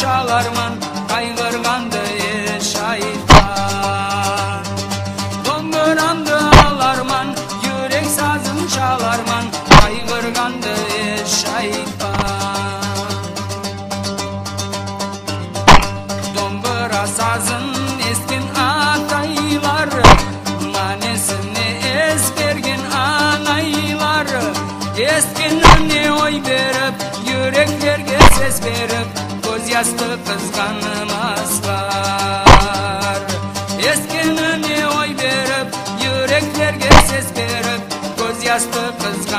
шаларман қайғырғанды еш айтпан домбырамды аларман жүрек сазын шаларман қайғырғанды еш айтпан домбыра сазын ескен атайлар мәнесіне ес берген Ескен ескеніне ой беріп жүректерге сез беріп yastı kıskanmaz var Eskimini oy verip Yüreklerge ses verip Göz yastı kıskanmaz